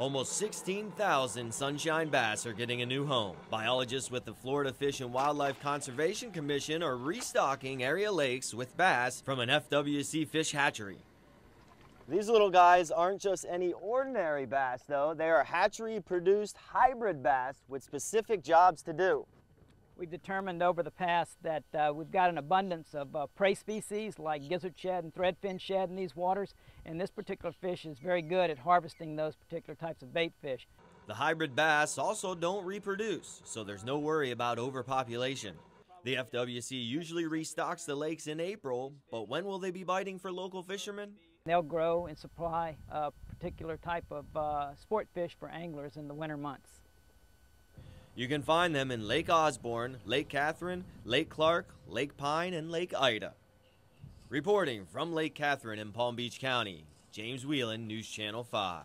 Almost 16,000 sunshine bass are getting a new home. Biologists with the Florida Fish and Wildlife Conservation Commission are restocking area lakes with bass from an FWC fish hatchery. These little guys aren't just any ordinary bass, though. They are hatchery produced hybrid bass with specific jobs to do. We've determined over the past that uh, we've got an abundance of uh, prey species like gizzard shad and threadfin shad in these waters, and this particular fish is very good at harvesting those particular types of bait fish. The hybrid bass also don't reproduce, so there's no worry about overpopulation. The FWC usually restocks the lakes in April, but when will they be biting for local fishermen? They'll grow and supply a particular type of uh, sport fish for anglers in the winter months. You can find them in Lake Osborne, Lake Catherine, Lake Clarke, Lake Pine, and Lake Ida. Reporting from Lake Catherine in Palm Beach County, James Wieland, News Channel 5.